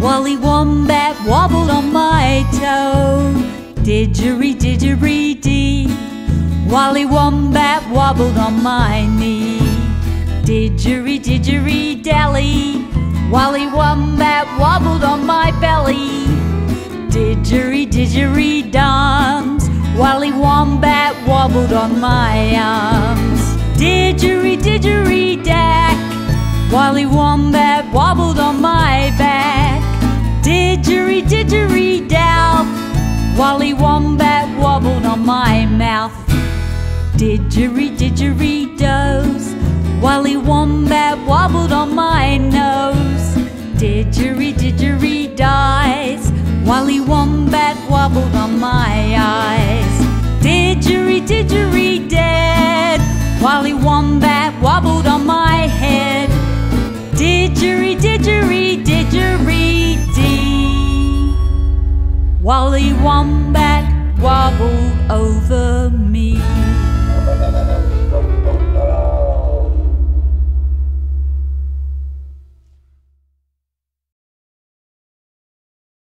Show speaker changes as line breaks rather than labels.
Wally Wombat wobbled on my toe. Didgeridoo, didgeridoo. Wally Wombat wobbled on my knee. Didgeridoo, didgeridoo. Wally Wombat wobbled on my belly. Didgeridoo, didgeridoo. Wally Wombat wobbled on my arms. Didgeridoo, didgeridack. Wally Wombat wobbled on my back. Did y didgeridoo, didgeridoo. Wally Wombat wobbled on my mouth. Did y didgeridoo, didgeridoos. Wally Wombat wobbled on my nose. Didgeridoo, Didgeridoo, didgeridoo, didgeridoo. Wally Wombat wobbled over me.